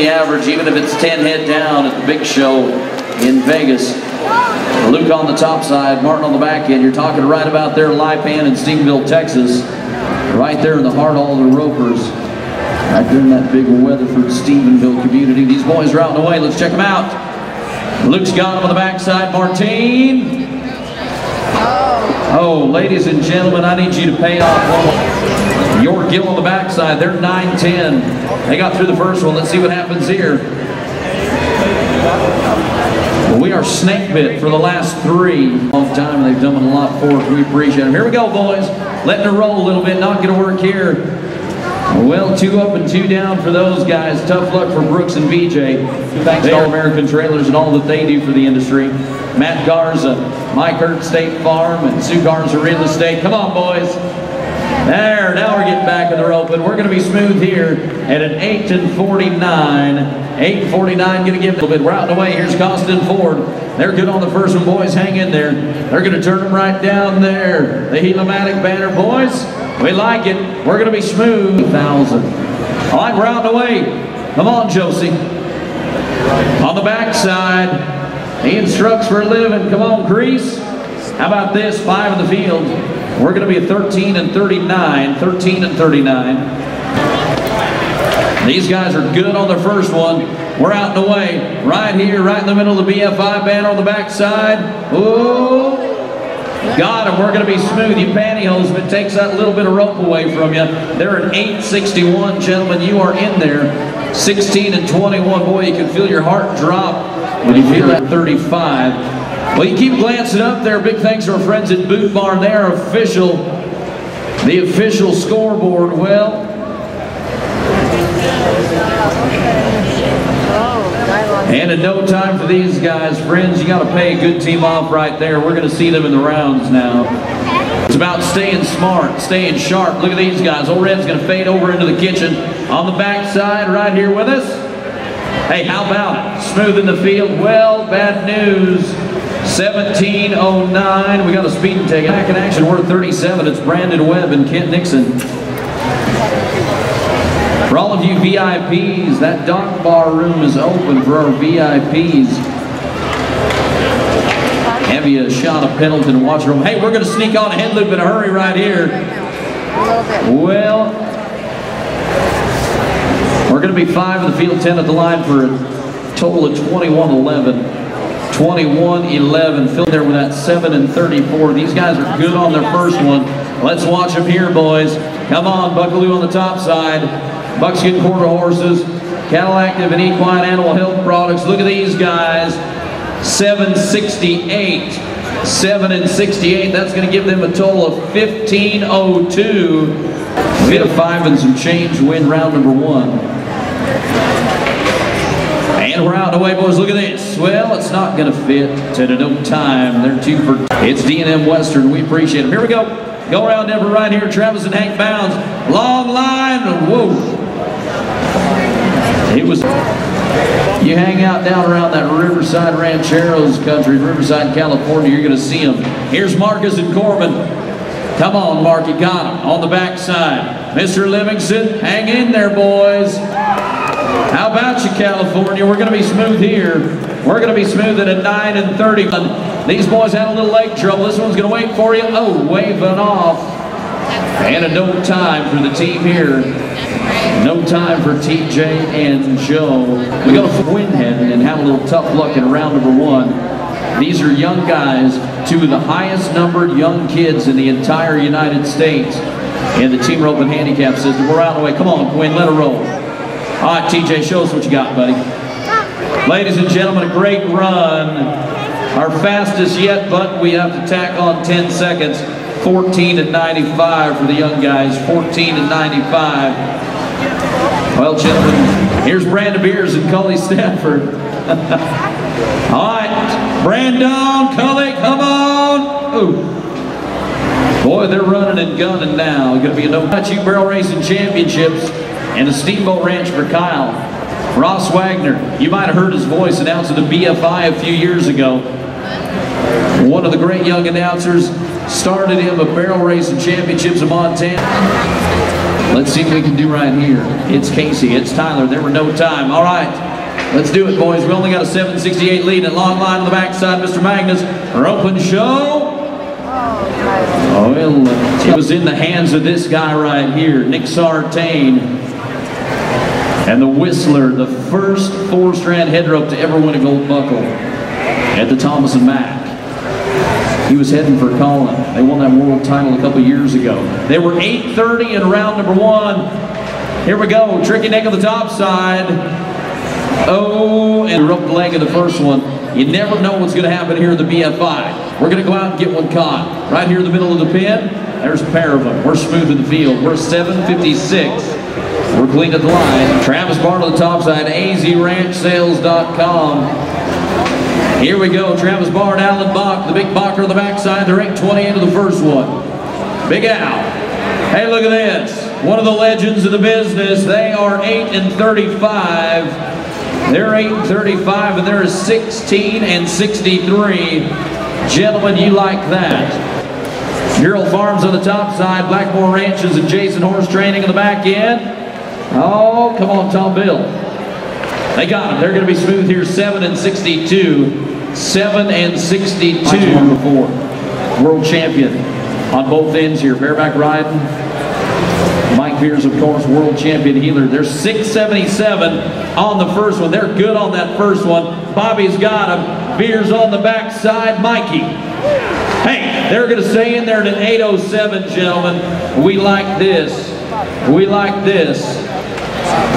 the average, even if it's 10 head down at the big show in Vegas. Luke on the top side, Martin on the back end. You're talking right about there, Lipan in Stephenville, Texas. Right there in the heart of all the ropers. Right there in that big Weatherford, Stephenville community. These boys are out and away. Let's check them out. Luke's got him on the backside. Martine. Oh. oh, ladies and gentlemen, I need you to pay off Gill on the backside. They're 9-10. They got through the first one. Let's see what happens here. We are snake bit for the last three. Long time, and they've done a lot for us. We appreciate them. Here we go, boys. Letting it roll a little bit. Not going to work here. Well, two up and two down for those guys. Tough luck for Brooks and BJ. Thanks to All American Trailers and all that they do for the industry. Matt Garza, Mike Hurt State Farm, and Sue Garza Real Estate. Come on, boys. There, now we're getting back in the rope, and we're going to be smooth here at an 8 and 49. 8 and 49, going to give a little bit. We're out the way. Here's Costin Ford. They're good on the first one, boys. Hang in there. They're going to turn them right down there. The Heel-O-Matic banner, boys. We like it. We're going to be smooth. Thousand. All right, we're out the way. Come on, Josie. On the backside, he instructs for a living. Come on, Crease. How about this? Five in the field. We're going to be a 13 and 39. 13 and 39. These guys are good on their first one. We're out in the way. Right here, right in the middle of the BFI banner on the backside. Ooh. Got him. We're going to be smooth. You pantyhose, it takes that little bit of rope away from you. They're at 861, gentlemen. You are in there. 16 and 21. Boy, you can feel your heart drop when you feel that 35. Well, you keep glancing up there. Big thanks to our friends at Boot Barn. They are official, the official scoreboard. Well, And in no time for these guys, friends, you got to pay a good team off right there. We're going to see them in the rounds now. It's about staying smart, staying sharp. Look at these guys. Old Red's going to fade over into the kitchen. On the backside, right here with us. Hey, how about it? Smooth in the field. Well, bad news. 1709. We got a speeding ticket. Back in action, worth 37. It's Brandon Webb and Kent Nixon. For all of you VIPs, that dock bar room is open for our VIPs. Have you a shot of Pendleton watch room? Hey, we're going to sneak on a head loop in a hurry right here. Well, we're going to be five in the field, 10 at the line for a total of 21-11. 21-11. Phil there with that 7 and 34. These guys are good on their first one. Let's watch them here, boys. Come on, Buckaloo on the top side. Buckskin Quarter Horses, Cattle Active and Equine Animal Health Products. Look at these guys. 768. 7 and 68. That's going to give them a total of 1502. We had a 5 and some change win round number 1. And we're out of the way, boys. Look at this. Well, it's not going to fit. To no time. They're two for. It's D&M Western. We appreciate them. Here we go. Go around Denver right here. Travis and Hank Bounds. Long line. Whoa. It was, you hang out down around that Riverside Rancheros country, Riverside, California, you're going to see them. Here's Marcus and Corbin. Come on, Mark, you got him on the backside. Mr. Livingston, hang in there, boys. How about you, California? We're going to be smooth here. We're going to be smooth at a 9 and 30. These boys had a little leg trouble. This one's going to wait for you. Oh, waving off. And a no time for the team here. No time for TJ and Joe. We go to Winhead and have a little tough luck in round number one. These are young guys, two of the highest numbered young kids in the entire United States in the team roping handicap system. We're out of the way. Come on, Quinn, let it roll. All right, TJ, show us what you got, buddy. Ladies and gentlemen, a great run. Our fastest yet, but we have to tack on 10 seconds. 14 and 95 for the young guys. 14 and 95. Well, gentlemen, here's Brandon Beers and Cully Stafford. All right, Brandon, Cully, come on. Ooh. Boy, they're running and gunning now. Going to be a no touchy barrel racing championships and a steamboat ranch for Kyle. Ross Wagner, you might have heard his voice announcing the BFI a few years ago. One of the great young announcers started him a barrel racing championships in Montana. Let's see what we can do right here. It's Casey. It's Tyler. There were no time. All right. Let's do it, boys. We only got a 768 lead at long line on the backside. Mr. Magnus, our open show. Oh, well, it was in the hands of this guy right here, Nick Sartain. And the Whistler, the first four-strand head rope to ever win a gold buckle at the Thomas and Mack. He was heading for Colin. They won that world title a couple years ago. They were 8.30 in round number one. Here we go. Tricky neck on the top side. Oh, and rope the leg of the first one. You never know what's going to happen here in the BFI. We're going to go out and get one caught. Right here in the middle of the pin, there's a pair of them. We're smooth in the field. We're 756. We're clean at the line. Travis Bart on the top side, azranchsales.com. Here we go. Travis Bart, Alan Bach, the big Bacher on the backside. They're 820 into the first one. Big Al. Hey, look at this. One of the legends of the business. They are 8 and 35. They're 8 and 35, and they're 16 and 63. Gentlemen, you like that. Mural Farms on the top side, Blackmore Ranches and Jason Horse Training on the back end. Oh, come on, Tom Bill. They got them. They're going to be smooth here, 7 and 62. 7 and 62. Four. World champion on both ends here. Bareback riding. Mike Beers, of course, world champion heeler. They're 677 on the first one. They're good on that first one. Bobby's got him. Beers on the backside. Mikey. Hey, they're going to stay in there at an 807, gentlemen. We like this. We like this.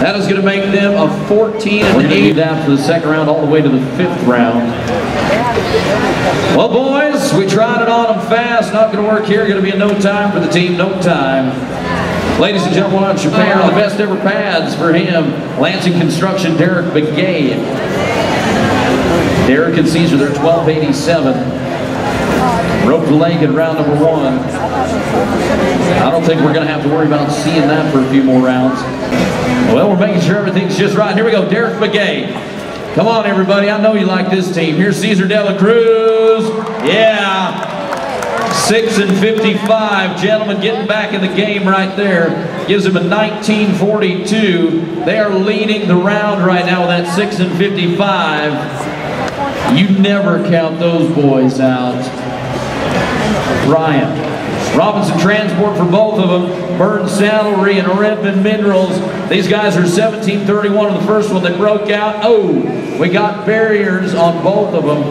That is going to make them a 14 and 8 down for the second round all the way to the fifth round. Well, boys, we tried it on them fast. Not going to work here. Going to be a no time for the team. No time. Ladies and gentlemen, on the best ever pads for him. Lansing Construction, Derrick Begay. Derrick and Cesar, they're 1287. Rope the leg in round number one. I don't think we're going to have to worry about seeing that for a few more rounds. Well, we're making sure everything's just right. Here we go, Derrick Begay. Come on, everybody. I know you like this team. Here's Cesar de la Cruz. Yeah. 6 and 55. Gentlemen getting back in the game right there. Gives them a 1942. They are leading the round right now with that 6 and 55. You never count those boys out. Ryan. Robinson Transport for both of them. Burns Saddlery and Redmond Minerals. These guys are 1731 on the first one. They broke out. Oh, we got barriers on both of them.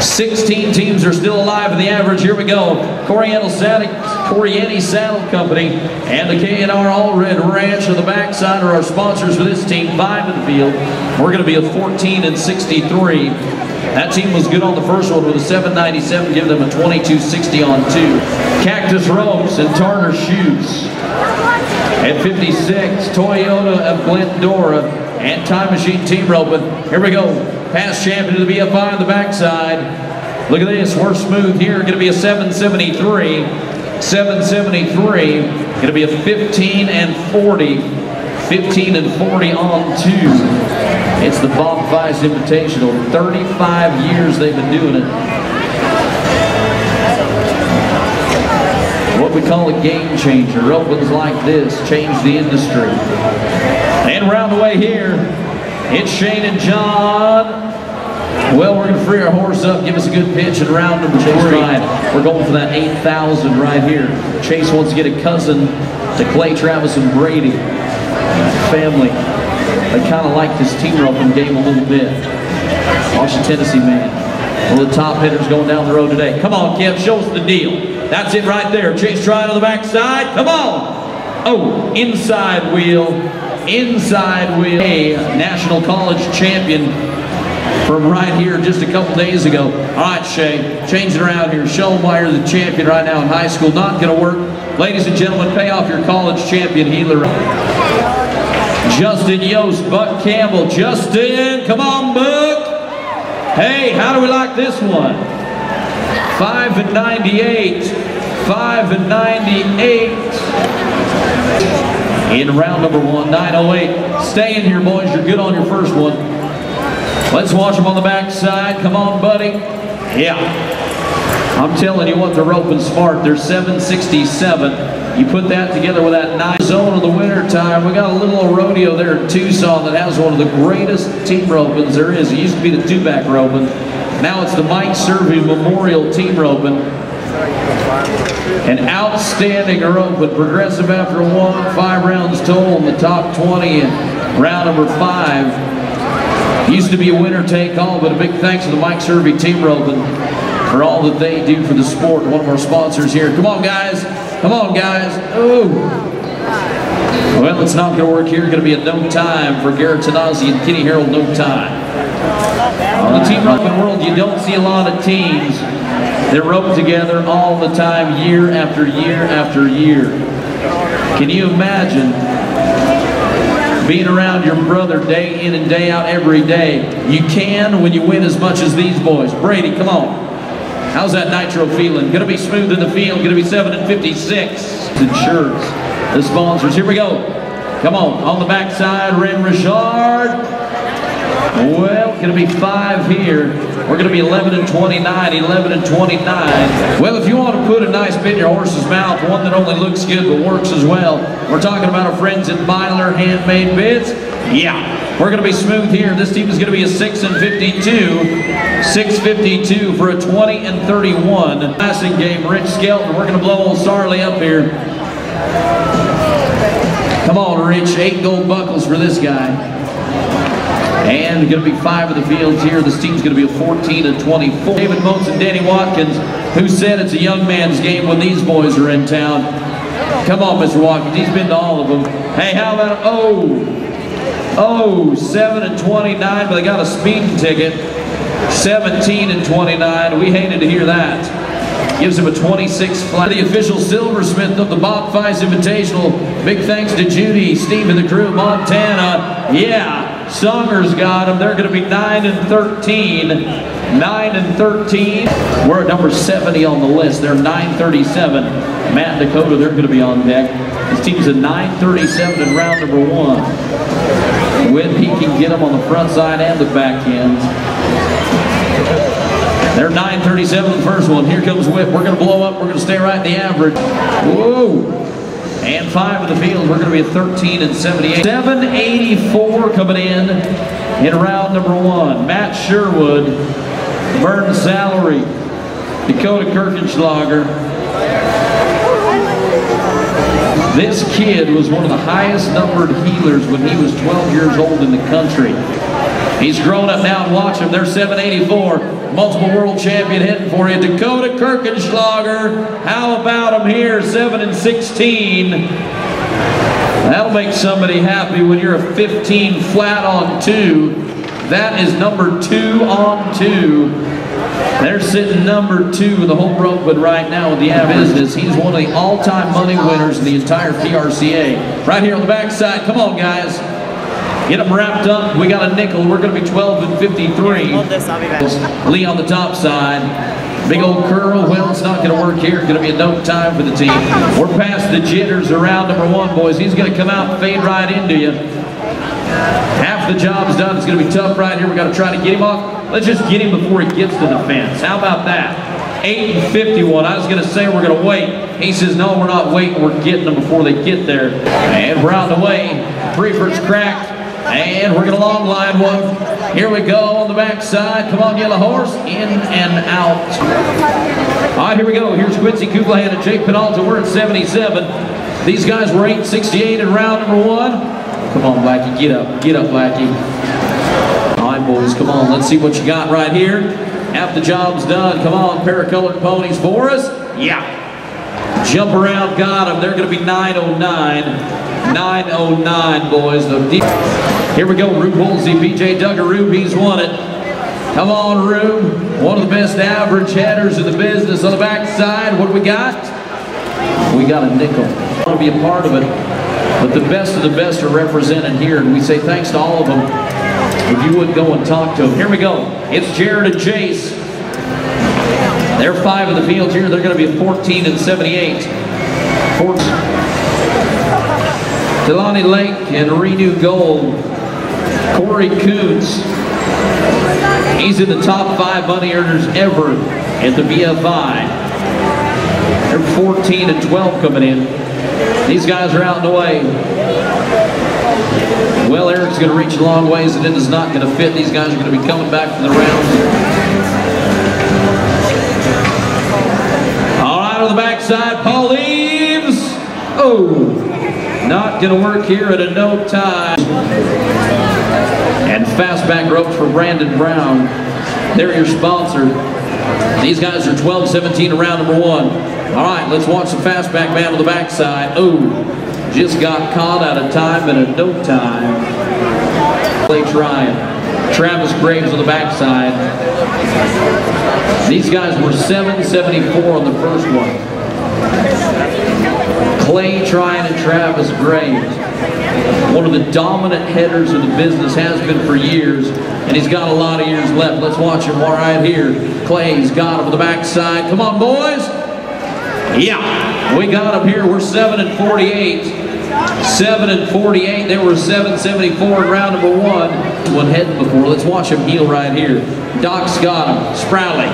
16 teams are still alive in the average. Here we go. Corianti Saddle, Corianti Saddle Company and the K&R All Red Ranch on the backside are our sponsors for this team. Five in the field. We're going to be a 14 and 63. That team was good on the first one with a 797, give them a 2260 on two. Cactus Ropes and Turner Shoes. At 56, Toyota of Glendora and Time Machine Team Roping. Here we go. Past champion of the BFI on the backside. Look at this, we're smooth here. Going to be a 773. 773. Going to be a 15 and 40. 15 and 40 on two. It's the Bob Feist Invitational. 35 years they've been doing it. What we call a game changer. Opens like this change the industry. And round the way here, it's Shane and John well, we're going to free our horse up, give us a good pitch, and round number Chase Ryan. We're going for that 8,000 right here. Chase wants to get a cousin to Clay Travis and Brady. Family. They kind of like this team roping game a little bit. Washington, Tennessee man. One of the top hitters going down the road today. Come on, Kev, show us the deal. That's it right there. Chase Ryan on the backside. Come on. Oh, inside wheel. Inside wheel. A national college champion from right here just a couple days ago. All right, Shay, change it around here. You're the champion right now in high school. Not going to work. Ladies and gentlemen, pay off your college champion heeler. Justin Yost, Buck Campbell. Justin, come on, Buck. Hey, how do we like this one? 5 and 98. 5 and 98. In round number one, 908. Stay in here, boys. You're good on your first one. Let's watch them on the backside. Come on, buddy. Yeah. I'm telling you what, they're open smart. They're 767. You put that together with that nice zone of the winter time. We got a little rodeo there in Tucson that has one of the greatest team ropings there is. It used to be the two-back roping. Now it's the Mike Cervi Memorial Team Roping. An outstanding roping. Progressive after one, five rounds total in the top 20 and round number five. Used to be a winner take all, but a big thanks to the Mike Cervi Team Roping for all that they do for the sport. One of our sponsors here. Come on, guys. Come on, guys. Oh. Well, it's not going to work here. Going to be a no time for Garrett Tonozzi and Kenny Harold. No time. On the team roping world, you don't see a lot of teams that rope together all the time, year after year after year. Can you imagine being around your brother day in and day out every day? You can when you win as much as these boys. Brady, come on. How's that nitro feeling? Gonna be smooth in the field, gonna be 7 and 56. Insurance, the sponsors. Here we go. Come on, on the backside, Ren Richard. Well, going to be five here. We're going to be 11 and 29, 11 and 29. Well, if you want to put a nice bit in your horse's mouth, one that only looks good but works as well, we're talking about our friends at Myler Handmade Bits. Yeah, we're going to be smooth here. This team is going to be a 6 and 52. 652 for a 20 and 31. Passing game, Rich Skelton. We're going to blow old Sarley up here. Come on, Rich. Eight gold buckles for this guy. And going to be five of the fields here. This team's going to be a 14 and 24. David Moats and Danny Watkins, who said it's a young man's game when these boys are in town. Come on, Mr. Watkins. He's been to all of them. Hey, how about, oh, oh, 7 and 29, but they got a speeding ticket. 17 and 29. We hated to hear that. Gives him a 26 flat. The official silversmith of the Bob Feist Invitational. Big thanks to Judy, Steve, and the crew, Montana. Yeah, Songer's got them. They're going to be 9 and 13. 9 and 13. We're at number 70 on the list. They're 937. Matt and Dakota, they're going to be on deck. This team's at 937 in round number one. When he can get them on the front side and the back end. They're 937 the first one. Here comes Whip. We're going to blow up. We're going to stay right in the average. Whoa. And five of the field, we're going to be at 13 and 78. 784 coming in in round number one. Matt Sherwood, Burton Salary, Dakota Kirchenschlager. This kid was one of the highest numbered healers when he was 12 years old in the country. He's grown up now and watch him. They're 784. Multiple world champion hitting for you. Dakota Kirchenschlager. How about him here? 7 and 16. That'll make somebody happy when you're a 15 flat on two. That is number two on two. They're sitting number two in the whole roping right now with the business. He's one of the all-time money winners in the entire PRCA. Right here on the backside. Come on, guys. Get them wrapped up. We got a nickel. We're going to be 12 and 53. Hold this, I'll be back. Lee on the top side. Big old curl. Well, it's not going to work here. It's going to be a no time for the team. We're past the jitters around number one, boys. He's going to come out and fade right into you. Half the job's done. It's going to be tough right here. we got to try to get him off. Let's just get him before he gets to the fence. How about that? 8 and 51. I was going to say we're going to wait. He says, no, we're not waiting. We're getting them before they get there. And we're on the way. Prefer's cracked. And we're going to long line one. Here we go on the backside. Come on, Yellow Horse. In and out. All right, here we go. Here's Quincy Kublahan and Jake Penalta. We're at 77. These guys were 868 in round number one. Come on, Blackie. Get up. Get up, Blackie. All right, boys. Come on. Let's see what you got right here. Half the job's done. Come on, pair of colored ponies for us. Yeah. Jump around, got them. They're going to be 909. 909, boys. Here we go, Rube PJ Duggar. Rube, he's won it. Come on, Rube. One of the best average headers in the business. On the backside, what do we got? We got a nickel. I want to be a part of it. But the best of the best are represented here, and we say thanks to all of them. If you would go and talk to them. Here we go. It's Jared and Chase. They're five in the field here. They're going to be 14 and 78. 14. Delani Lake and Renew Gold. Corey Coots. He's in the top five money earners ever at the BFI. They're 14 and 12 coming in. These guys are out in the way. Well, Eric's going to reach a long ways and it is not going to fit. These guys are going to be coming back from the rounds. All right, on the backside, Paul. Oh, not going to work here at a no time. And fast back ropes for Brandon Brown. They're your sponsor. These guys are 12-17 around number one. All right, let's watch the fast back man on the backside. Oh, just got caught out of time and a no time. Clay Tryon. Travis Graves on the backside. These guys were 774 on the first one. Clay Tryon and Travis Graves. One of the dominant headers of the business has been for years, and he's got a lot of years left. Let's watch him right here. Clay's got him on the backside. Come on, boys. Yeah, we got him here. We're 7 and 48. 7 and 48. They were 774 in round number one. One head before. Let's watch him heel right here. Doc's got him. Sproutley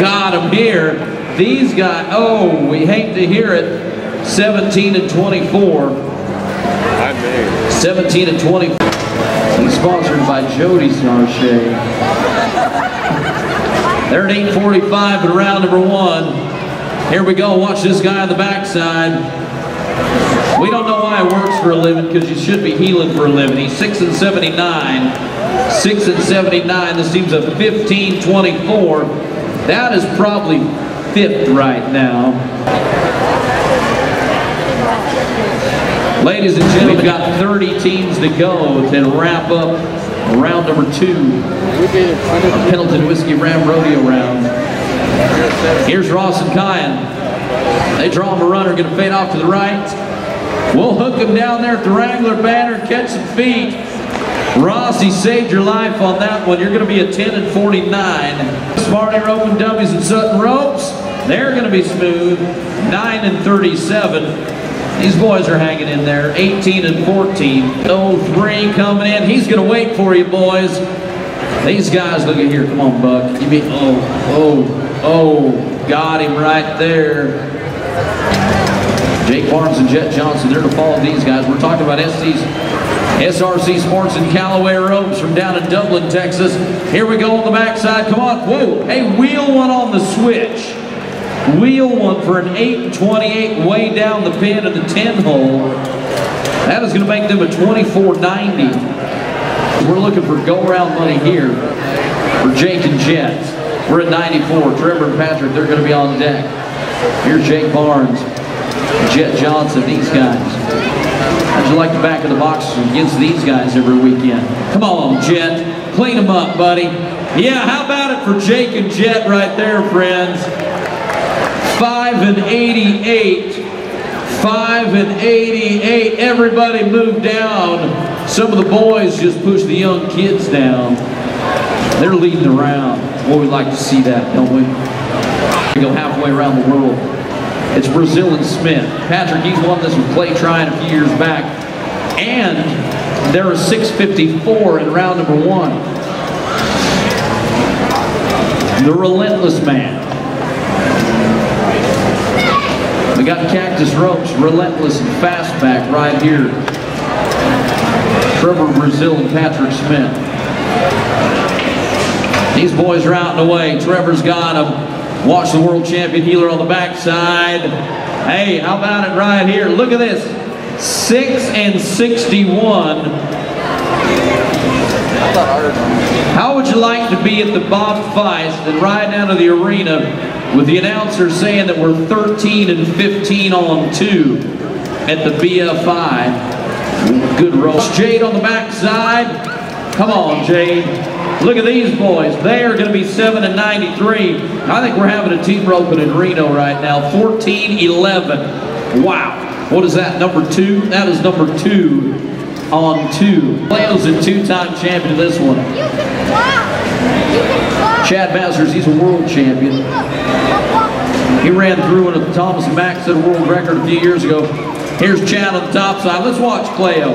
got him here. These guys, oh, we hate to hear it. 17 and 24. 17 and 20. He's sponsored by Jody Sarche. They're at 8.45 in round number one. Here we go. Watch this guy on the backside. We don't know why it works for a living because you should be healing for a living. He's 6 and 79. 6 and 79. This team's a 15-24. That is probably fifth right now. Ladies and gentlemen, we've got 30 teams to go to wrap up round number two. Our Pendleton Whiskey Ram Rodeo round. Here's Ross and Kyan. They draw him a runner, to fade off to the right. We'll hook him down there at the Wrangler banner, catch some feet. Ross, he saved your life on that one. You're to be a 10 and 49. Smarty Rope and Dummies and Sutton Ropes, they're to be smooth. 9 and 37. These boys are hanging in there, 18 and 14. Oh, three coming in. He's going to wait for you, boys. These guys, look at here. Come on, Buck. You be, oh, oh, oh, got him right there. Jake Barnes and Jet Johnson, they're to follow these guys. We're talking about SC's, SRC Sports and Callaway Ropes from down in Dublin, Texas. Here we go on the backside. Come on. Whoa. Hey, wheel one on the switch. Wheel one for an 828 way down the pin of the 10 hole. That is going to make them a 24.90. We're looking for go-around money here for Jake and Jet. We're at 94. Trevor and Patrick, they're going to be on deck. Here's Jake Barnes, Jet Johnson, these guys. How'd you like the back of the box against these guys every weekend? Come on, Jet. Clean them up, buddy. Yeah, how about it for Jake and Jet right there, friends? 5 and 88. 5 and 88. Everybody move down. Some of the boys just push the young kids down. They're leading the round. Boy, we like to see that, don't we? We go halfway around the world. It's Brazile and Smith. Patrick, he's won this with Clay Tryon a few years back. And there are 654 in round number one. The Relentless Man. We got Cactus Ropes, Relentless and Fastback right here. Trevor Brazile and Patrick Smith. These boys are out and away. Trevor's got them. Watch the world champion healer on the backside. Hey, how about it right here? Look at this. 6 and 61. How would you like to be at the Bob Feist and ride down to the arena with the announcer saying that we're 13 and 15 on two at the BFI. Good roll. Jade on the backside. Come on, Jade. Look at these boys. They are going to be 7 and 93. I think we're having a team roping in Reno right now. 14-11. Wow. What is that, number two? That is number two on two. Leo's a two-time champion of this one. Chad Masters, he's a world champion. He ran through one of Thomas Mack set a world record a few years ago. Here's Chad on the top side. Let's watch Cleo.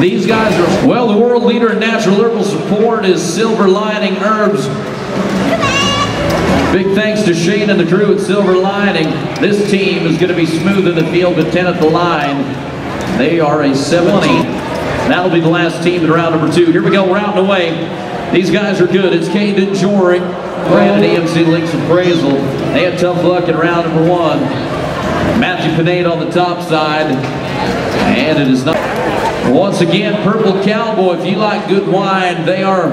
These guys are, well, the world leader in natural herbal support is Silver Lining Herbs. Big thanks to Shane and the crew at Silver Lining. This team is going to be smooth in the field with 10 at the line. They are a 70. That'll be the last team in round number two. Here we go, round and away. These guys are good. It's Caden Jory, Brandon EMC Links Appraisal. They had tough luck in round number one. Matthew Pinade on the top side. And it is not. Once again, Purple Cowboy, if you like good wine, they are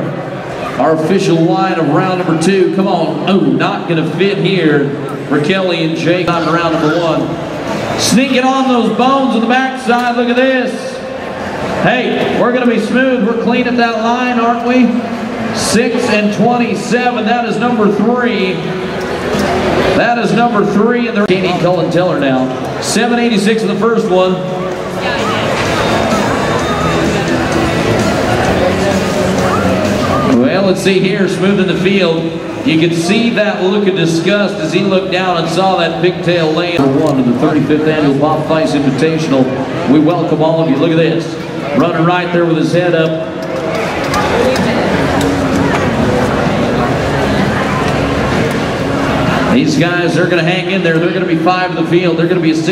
our official wine of round number two. Come on. Oh, not going to fit here for Kelly and Jake on round number one. Sneaking on those bones on the backside. Look at this. Hey, we're going to be smooth. We're clean at that line, aren't we? 6 and 27. That is number three. That is number three. And they're Katie Cullen Teller now. 786 in the first one. Well, let's see here, smooth in the field. You can see that look of disgust as he looked down and saw that pigtail lane. One of the 35th annual Bob Feist Invitational. We welcome all of you. Look at this. Running right there with his head up. These guys, they're going to hang in there. They're going to be five in the field. They're going to be a